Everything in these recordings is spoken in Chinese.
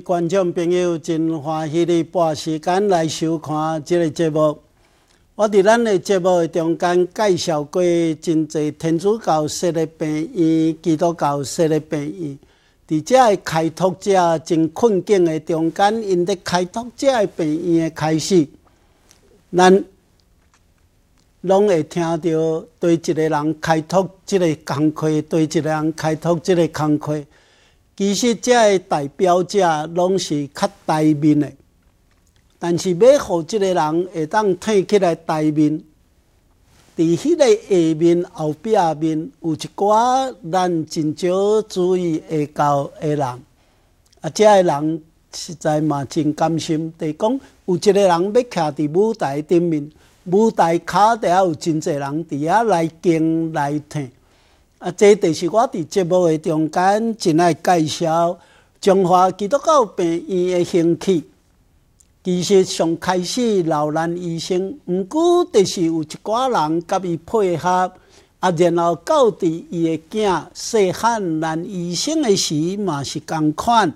观众朋友，真欢喜你拨时间来收看这个节目。我伫咱的节目中间介绍过真侪天主教设的病院、基督教设的病院。伫这开拓者真困境的中间，因伫开拓这个病院的开始，咱拢会听到对一个人开拓这个工课，对一个人开拓这个工课。其实，这个代表者拢是较台面的，但是要互即个人会当退起来台面，伫迄个下面后壁面有一寡咱真少注意会到的人，啊，这个人实在嘛真甘心。地讲有一个人要徛伫舞台顶面，舞台骹底下有真侪人伫遐来敬来听。啊，这就是我伫节目的中间真爱介绍中华基督教病院的兴起。其实上开始老难医生，毋过就是有一寡人甲伊配合，啊，然后到伫伊的囝细汉难医生的时嘛是共款。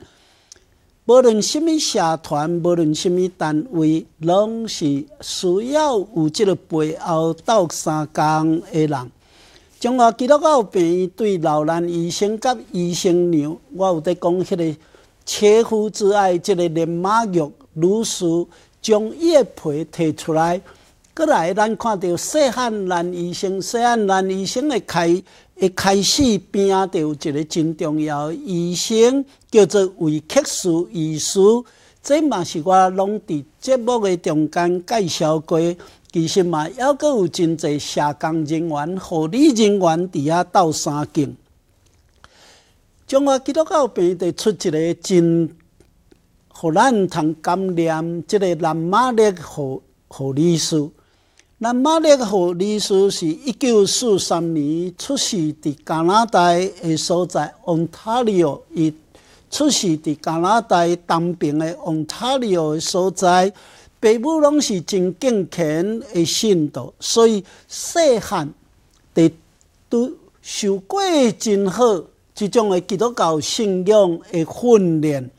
无论什物社团，无论什物单位，拢是需要有即个背后斗相共的人。中华基督教病院对老人医生甲医生娘，我有在讲迄个切肤之爱，即个连马玉女士将伊的皮摕出来，过来咱看到细汉男医生，细汉男医生的开一开始边仔就有一个真重要医生，叫做维克斯医师，这嘛是我拢伫节目的中间介绍过。其实嘛，还阁有真侪社工人员、护理人员伫遐斗相敬。中华基督教病地出一个真，互咱通感念，即个南马列护护理师。南马列护理师是一九四三年出世伫加拿大的所在，Ontario。伊出世伫加拿大东边的 Ontario 所在。父母拢是真敬虔的信徒，所以细汉伫都受过真好即种的基督教信仰的训练，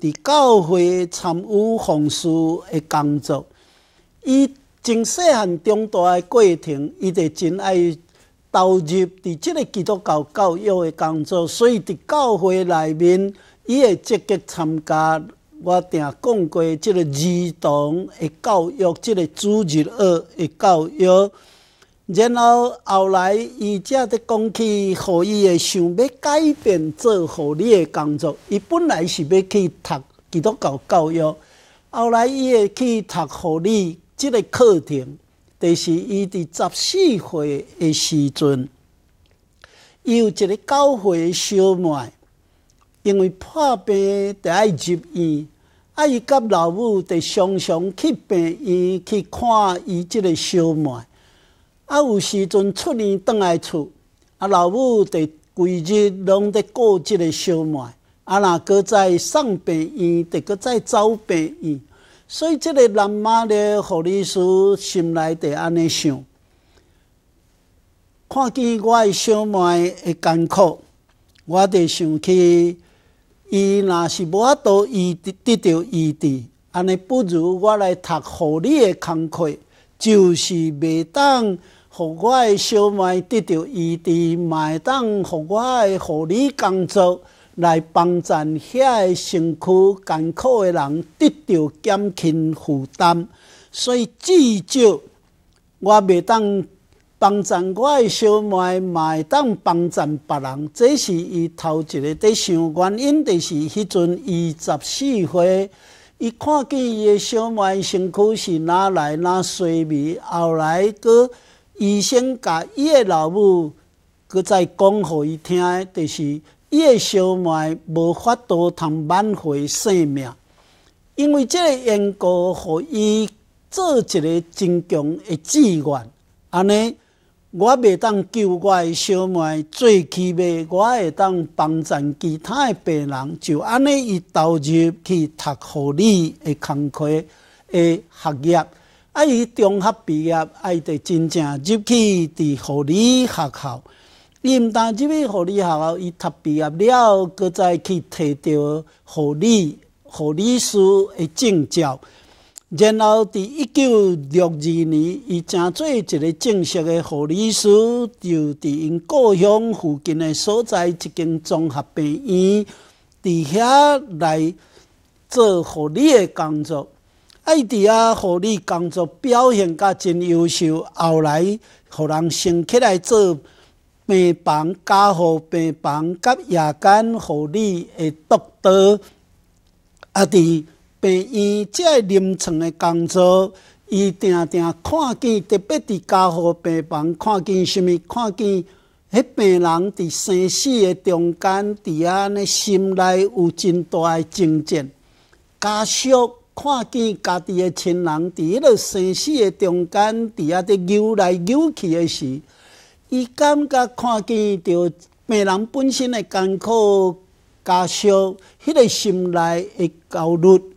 伫教会参与奉事的工作。伊真细汉长大的过程，伊就真爱投入伫即个基督教教育的工作，所以伫教会内面，伊会积极参加。我定讲过，即个儿童的教育，即个主日学的教育，然后后来伊才伫讲起，互伊会想要改变做护理的工作。伊本来是要去读基督教教育，后来伊会去读护理即个课程。但是伊伫十四岁的时阵，伊有一个教会小妹，因为破病得爱入院。啊！伊甲老母得常常去病院去看伊即个小妹。啊，有时阵出年倒来厝，啊，老母得规日拢得顾即个小妹。啊，若搁再送病院，得搁再走病院。所以，即个南妈的护理师心内得安尼想：看见我诶小妹的艰苦，我得想起。伊若是无法度医得到医治，安尼不如我来读护理的工课，就是袂当互我的小妹得到医治，袂当互我的护理工作来帮助遐个身躯艰苦的人得到减轻负担。所以至少我袂当。帮助我的小妹，嘛会当帮助别人，这是伊头一个在想原因，就是迄阵伊十四岁，伊看见伊的小妹身躯是哪来哪衰微，后来个医生甲伊的老母，搁再讲互伊听，就是伊的小妹无法度通挽回性命，因为这个缘故，互伊做一个真强的志愿，安尼。我袂当救我诶小妹最起码我会当帮助其他诶病人，就安尼伊投入去读护理诶工课诶学业。啊，伊中学毕业，啊，伊得真正入去伫护理学校。伊毋但入去护理学校，伊读毕业了，搁再去摕着护理护理师诶证照。然后，伫一九六二年，伊成做一个正式的护理师，就伫因故乡附近的所在一间综合病院，伫遐来做护理的工作。啊，伊伫遐护理工作表现甲真优秀，后来互人升起来做病房、加护病房、甲夜间护理的督导，啊，伫。病院即个临床的工作，伊定定看见，特别伫加护病房看见什物？看见迄病人伫生死的中间，伫安尼心内有真大的挣扎。家属看见家己的亲人伫迄个生死的中间，伫遐伫扭来扭去的时，伊感觉看见着病人本身的艰苦，家属迄个心内的焦虑。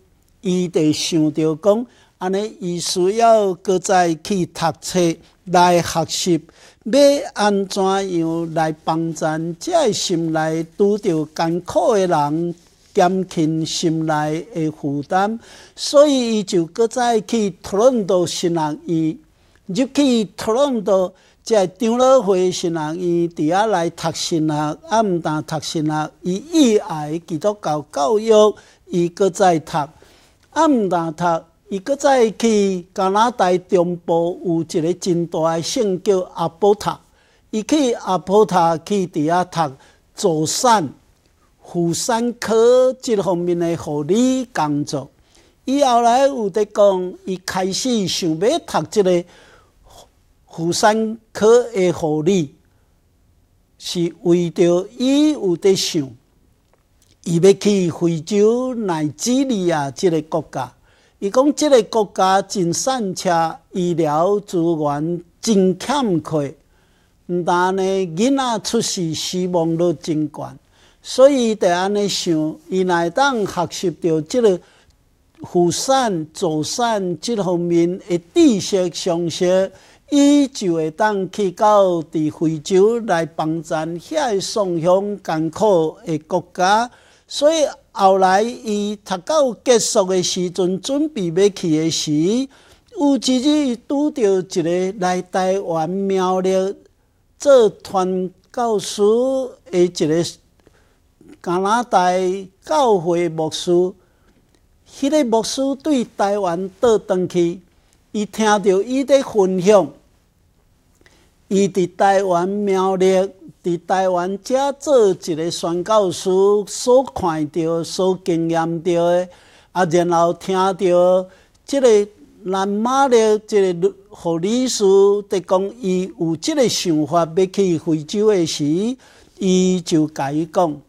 伊得想着讲，安尼伊需要搁再去读册来学习，要安怎样来帮助这心内拄着艰苦的人，减轻心内的负担。所以伊就搁再去讨论到新学院，入去讨论到这长老会新学院，伫遐来读新学，啊毋但读新学，伊意爱基督教教育，伊搁再读。啊，毋但读，伊搁再去加拿大中部有一个真大诶省叫阿波塔，伊去阿波塔去伫遐读助产、妇产科即方面诶护理工作。伊后来有伫讲，伊开始想要读即个妇产科诶护理，是为着伊有伫想。伊要去非洲乃至利亚即个国家，伊讲即个国家真善车医疗资源真欠缺，毋但呢囡仔出世死亡率真悬，所以伊得安尼想，伊乃当学习到即个扶产、助产即方面的知识常识，伊就会当去到伫非洲来帮助遐送向艰苦的国家。所以后来，伊读到结束的时阵，准备要去的时，有一日拄着一个来台湾苗栗做传教师的一个加拿大教会牧师。迄个牧师对台湾倒转去，伊听到伊在分享，伊伫台湾苗栗。伫台湾遮做一个宣教师，所看到、所经验到的，啊，然后听到即个南马的即个护理师在讲，伊有即个想法要去非洲的时，伊就甲伊讲。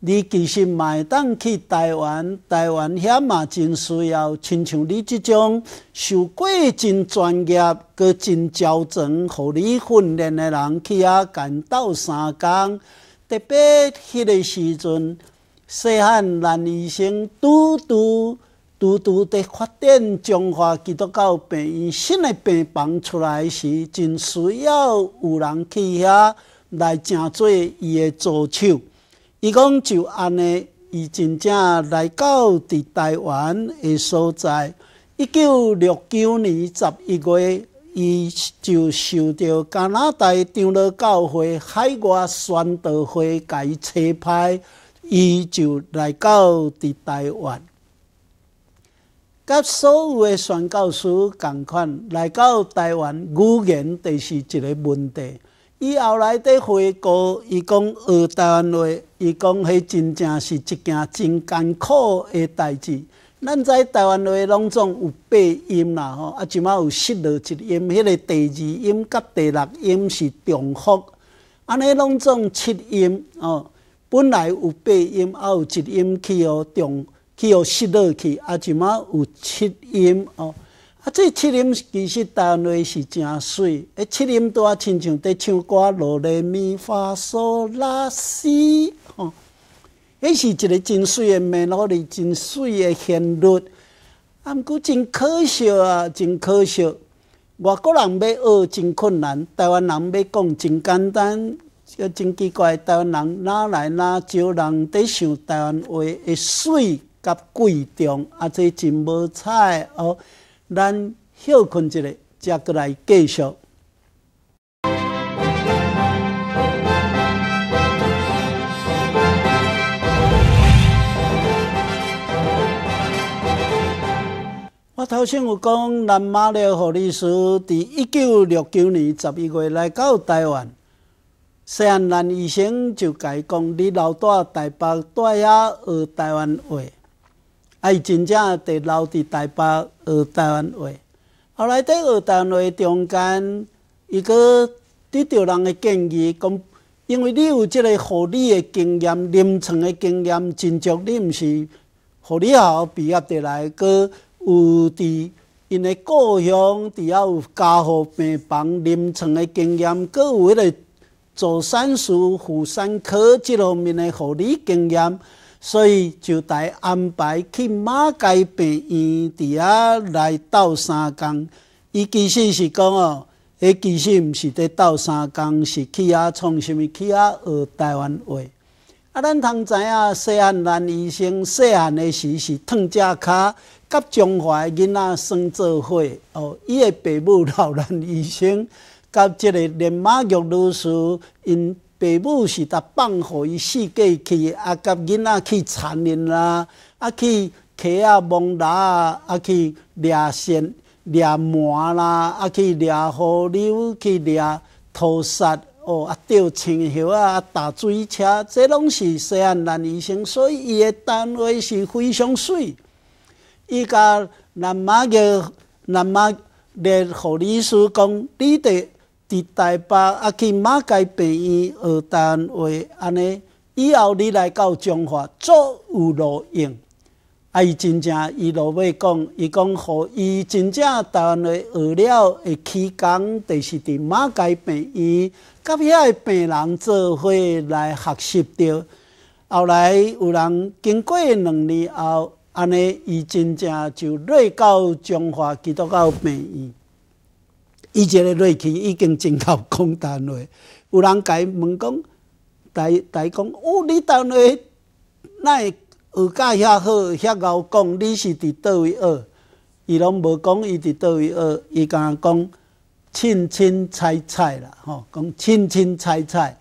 你其实会当去台湾，台湾遐嘛真需要，亲像你即种受过真专业、阁真较真、互你训练的人去遐干斗三工，特别迄个时阵，细汉男医生拄拄拄拄伫发展中华基督教病院新的病房出来时，真需要有人去遐来正做伊的助手。伊讲就安尼，伊真正来到伫台湾的所在。一九六九年十一月，伊就受到加拿大长老教会海外宣道会伊差派，伊就来到伫台湾。甲所有的宣教师共款，来到台湾语言就是一个问题。伊后来伫回国，伊讲学台湾话，伊讲迄真正是一件真艰苦的代志。咱在台湾话拢总有八音啦吼，啊，即马有失落一音，迄个第二音甲第六音是重复，安尼拢总七音哦。本来有八音，啊有一音去互重去互失落去，啊，即马有七音哦。啊，这七音其实台湾话是真水，诶，七音都啊亲像在唱歌，罗来咪发嗦拉西，迄是一个真水的 melody，真水的旋律，啊，毋过真可惜啊，真可惜，外国人要学真困难，台湾人要讲真简单，真奇怪，台湾人哪来哪少人伫想台湾话的水。甲贵重，啊，这真无彩哦。咱休困一下，再过来继续。头先有讲，南马的护理师伫一九六九年十一月来到台湾，西安南医生就甲伊讲：你留在台北住遐学台湾话，啊，伊真正伫留伫台北学台湾话。后来伫学台湾话中间，伊个得到人的建议，讲因为你有即个护理的经验、临床的经验，真足你毋是护理校毕业得来个。有伫因的故乡，伫遐有家护病房临床的经验，各有迄个做产术、妇产科即方面的护理经验，所以就带安排去马街病院伫遐来斗三工。伊其实是讲哦，迄其实毋是伫斗三工，是去遐创啥物？去遐学台湾话。啊，咱通知影，细汉咱医生细汉的时是烫只骹。甲中华囡仔算做伙哦，伊的爸母老人医生，甲即个连马玉女士，因爸母是逐放互伊四界去，啊，甲囡仔去产孕啦，啊，去溪啊、蒙拉啊，去掠线、掠麻啦，啊，去掠河流，去掠土沙哦，啊，钓青叶啊，打水车，这拢是西安男医生，所以伊的单位是非常水。伊甲南马个南马个护理师讲，你得伫台北啊去马街病院学单位，安尼以后你来到中华足有路用。啊，伊真正伊落尾讲，伊讲互伊真正台湾话学了会期间，就是伫马街病院，甲遐个病人做伙来学习着。后来有人经过两年后。安尼，伊真正就落到中华基督教病院。伊一个落去已经真够讲单话。有人甲伊问讲，大大讲，哦，你单话哪会学甲遐好，遐敖讲？你是伫倒位学？伊拢无讲伊伫倒位学，伊敢讲凊凊彩彩啦，吼，讲凊凊彩彩。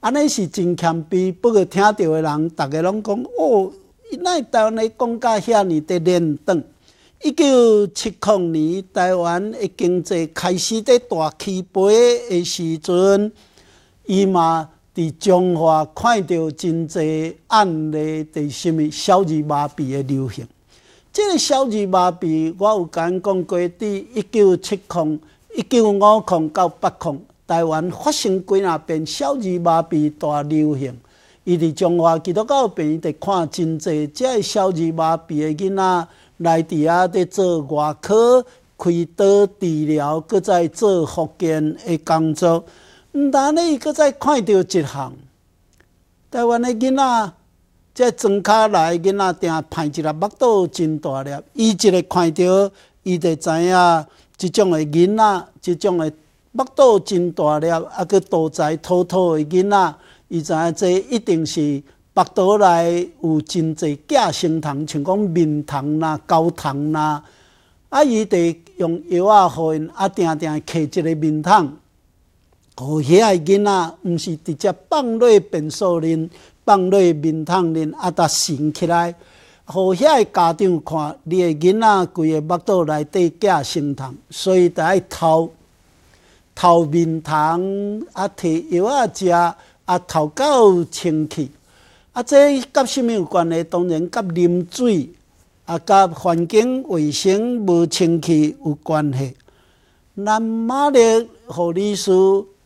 安尼是真谦卑，不过听到的人，逐个拢讲，哦。伊那台湾的讲甲遐尼伫连长，一九七零年台湾的经济开始伫大起飞的时阵，伊嘛伫中华看到真济案例，伫什物小儿麻痹的流行。即个小儿麻痹，我有甲讲过，伫一九七零、一九五零到八零，台湾发生几若遍小儿麻痹大流行。伊伫中华基督教病院伫看真济，即个小儿麻痹的囡仔来伫遐伫做外科开刀治疗，搁再做复健的工作。毋但呢，伊搁再看到一项，台湾的囡仔，即装卡来囡仔定歹一粒目肚真大粒，伊一个看到，伊就知影即种的囡仔，即种的目肚真大粒，啊，搁肚仔凸凸的囡仔。伊知影这一定是腹肚内有真济假生虫，像讲面虫啦、高糖啦，啊，伊得用药啊，互因啊，定定揢一个面虫，互遐个囡仔毋是直接放落便所啉，放落面糖啉，啊，得醒起来，互遐个家长看，你个囡仔规个腹肚内底假生虫，所以得爱偷偷面虫，啊，摕药啊食。啊，头到清气，啊，这甲什么有关系？当然甲啉水啊，甲环境卫生无清气有关系。南马的护理师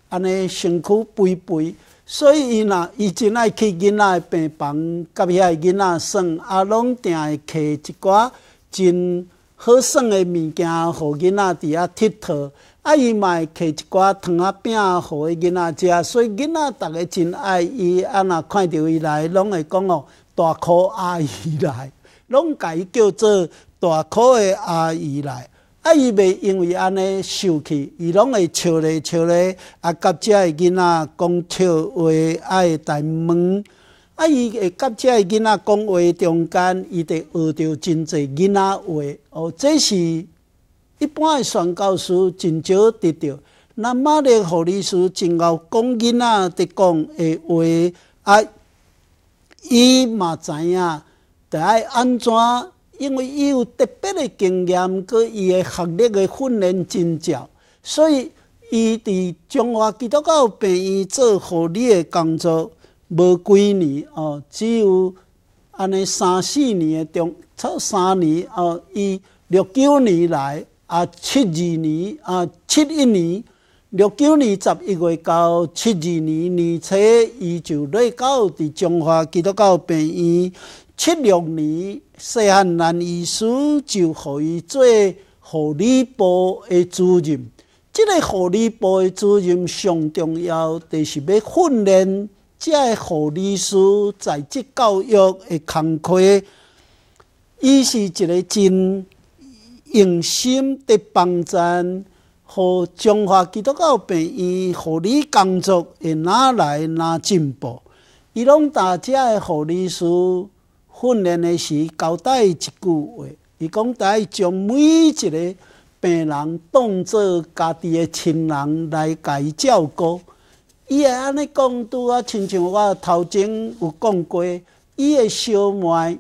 安尼身躯肥肥，所以伊若伊真爱去囡仔的病房，甲遐囡仔耍，啊，拢定会摕一寡真好耍的物件，互囡仔伫遐佚佗。啊！伊嘛会摕一寡糖仔饼互伊囡仔食，所以囡仔逐个真爱伊。啊，若看到伊来，拢会讲哦，大可阿姨来，拢甲伊叫做大可的阿姨来。啊，伊袂因为安尼受气，伊拢会笑咧笑咧。啊，甲遮个囡仔讲笑话，爱会问，啊，伊会甲遮个囡仔讲话中间，伊得学着真侪囡仔话。哦，这是一般诶宣教师真少得到。那马勒护理师真后讲囡仔伫讲的话，啊，伊嘛知影得爱安怎？因为伊有特别的经验，佮伊的学历的训练真少，所以伊伫中华基督教病院做护理的工作无几年哦，只有安尼三四年诶中，差三年哦，伊六九年来啊，七二年啊，七一年。六九年十一月到七二年年初，伊就来到伫中华基督教病院。七六年，细汉男医师就互伊做护理部的主任。即个护理部的主任上重要，就是要训练这个护理师在职教育的工课。伊是一个真用心的帮赞。互中华基督教病院护理工作会哪来哪进步？伊拢大家的护理师训练的时交代一句话，伊讲：得将每一个病人当做家己的亲人来照顾。伊会安尼讲，拄啊，亲像我头前有讲过，伊的小妹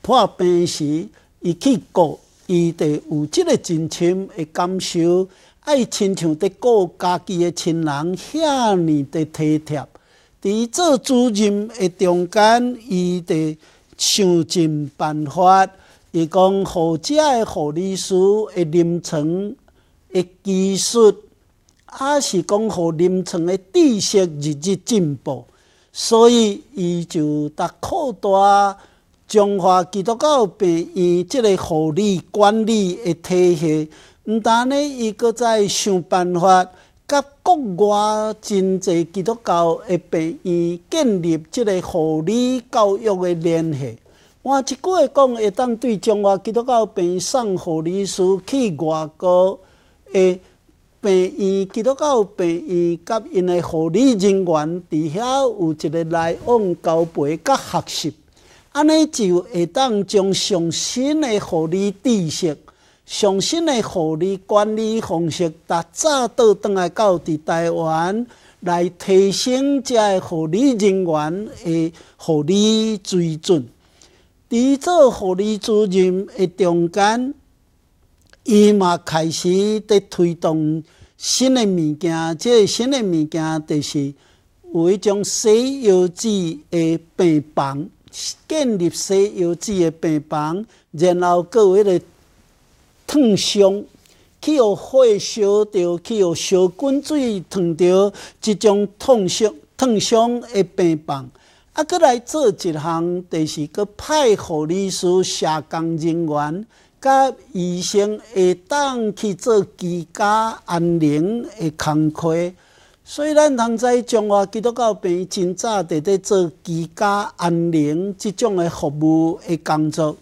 破病时，伊去顾。伊得有即个真心的感受，爱亲像伫顾家己的亲人，遐尼的体贴。伫做主任的中间，伊得想尽办法，伊讲好遮的护理师的临床的技术，也是讲互临床的知识日日进步，所以伊就达扩大。中华基督教病院即个护理管理的体系，毋但呢，伊搁在想办法，甲国外真济基督教的病院建立即个护理教育的联系。换一句话讲，会当对中华基督教病院送护理师去外国的病院，基督教病院甲因的护理人员伫遐有一个来往交陪甲学习。安尼就会当将上新的护理知识、上新的护理管理方式，达早倒转来到伫台湾，来提升遮护理人员的护理水准。伫做护理主任的中间，伊嘛开始伫推动新的物件。即个新的物件，就是有一种西药子的病房。建立西药子的病房，然后各位的烫伤，去互火烧着，去互烧滚水烫着，即种烫伤、烫伤的病房，啊，搁来做一项，就是搁派护理师、社工人员，甲医生会当去做居家安宁的工课。所以，咱通知中华基督教病院真早伫咧做居家安宁即种的服务的工作。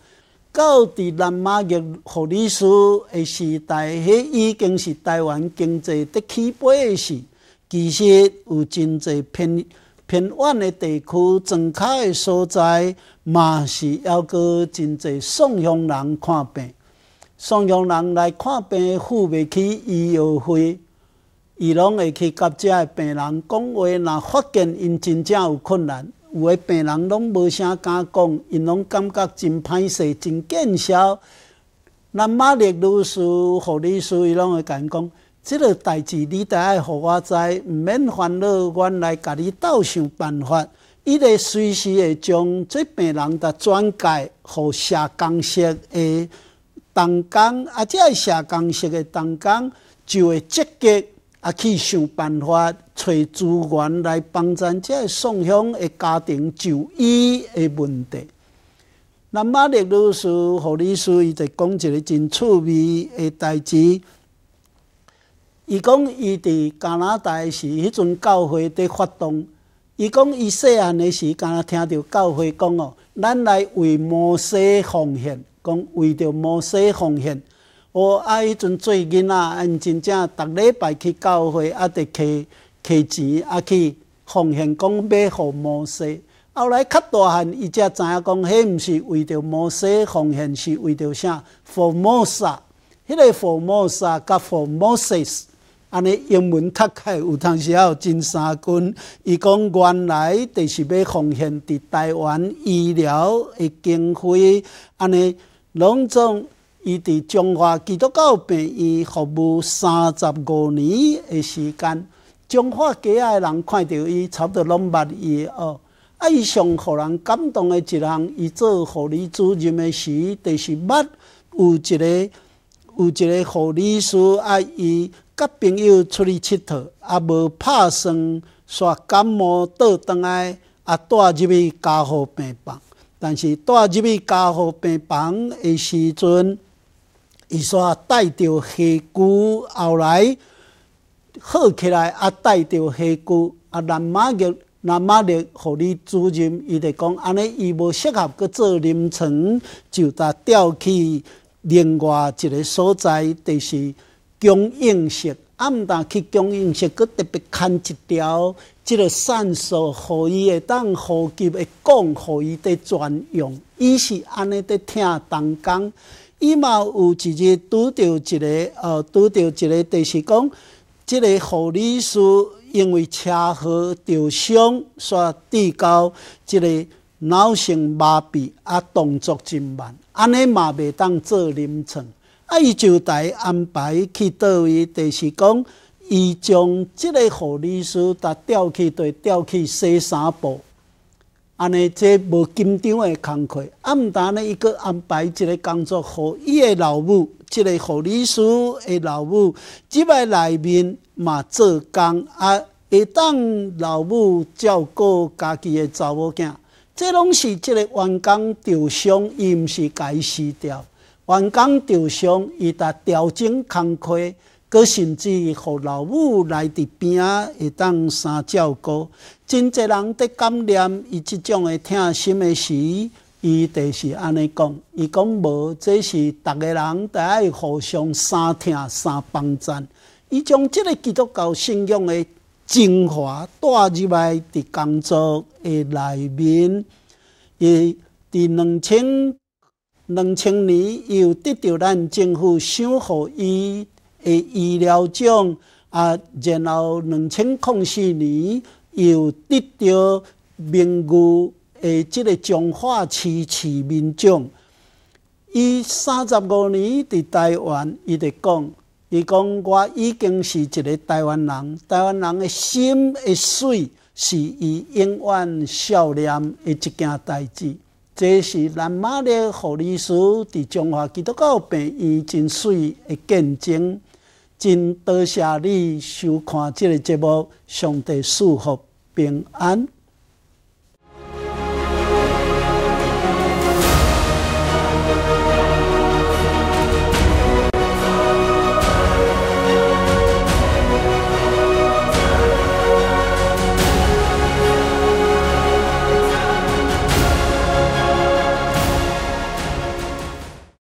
到伫南马月护理师的时代，迄已经是台湾经济得起飞的时。其实有真侪偏偏远的地区、庄卡的所在，嘛是要搁真侪宋乡人看病。宋乡人来看病，付袂起医药费。伊拢会去甲遮个病人讲话，若发现因真正有困难，有诶病人拢无啥敢讲，因拢感觉真歹势、真见笑。那马列律师、护理师伊拢会甲因讲，即个代志你得爱互我知，毋免烦恼，阮来甲你斗想办法。伊会随时会将即病人的转介互社工室诶同工，啊，即个社工室诶同工就会积极。啊，去想办法找资源来帮助这送乡的家庭就医的问题。那马列律师、护理师伊就讲一个真趣味的代志。伊讲伊伫加拿大时，迄阵教会伫发动。伊讲伊细汉的时，敢若听到教会讲哦，咱来为摩西奉献，讲为着摩西奉献。我啊，迄阵做囡仔，因真正逐礼拜去教会，啊，得摕摕钱，啊，去奉献，讲要互摩西。后来较大汉，伊才知影讲，迄毋是为着摩西奉献，是为着啥？Formosa，迄个佛摩萨甲佛摩西安尼英文读起有当时也有真三军。伊讲原来就是要奉献伫台湾医疗的经费，安尼拢总伊伫中华基督教病院服务三十五年的时间。中华街仔的人看到伊，差不多拢捌伊哦。啊，伊上互人感动的一项，伊做护理主任的时，就是捌有一个有一个护理师啊，伊甲朋友出去佚佗，啊无拍算煞感冒倒转来，啊带入去加护病房。但是带入去加护病房的时阵，伊煞带着黑姑后来。好起来，啊，带着下句，啊，南马玉、南马玉护理主任，伊就讲，安尼伊无适合去做临床，就得调去另外一个所在，就是供应室。啊，毋但去供应室，佮特别牵一条，即个线索，互伊会当呼吸会讲，互伊得专用。伊是安尼伫听当讲，伊嘛有一日拄着一个，呃，拄着一个，就是讲。即个护理师因为车祸受伤，煞致到即个脑性麻痹，啊动作真慢，安尼嘛袂当做临床，啊伊就台安排去倒位，就是讲伊将即个护理师搭调去，对调去洗衫部。安尼即无紧张的工课，啊毋但呢，伊阁安排一个工作，互伊的老母，即个护理师的老母，即摆内面嘛做工，啊会当老母照顾家己的查某囝，即拢是即个员工受伤，伊毋是家己死掉。员工受伤，伊得调整工课。佮甚至互老母来伫边仔会当相照顾，真侪人伫感染伊即种诶疼心诶时，伊就是安尼讲，伊讲无，这是逐个人都爱互相相疼相帮衬。伊将即个基督教信仰诶精华带入来伫工作诶内面，伊伫两千两千年又得到咱政府赏互伊。诶，医疗奖啊，然后两千零四年又得到名誉诶，即个中华市市民奖。伊三十五年伫台湾，伊就讲，伊讲我已经是一个台湾人，台湾人诶心诶水是伊永远少年诶一件代志。这是南马的护理师伫中华基督教病院真水诶见证。真多谢你收看这个节目，上帝祝福平安。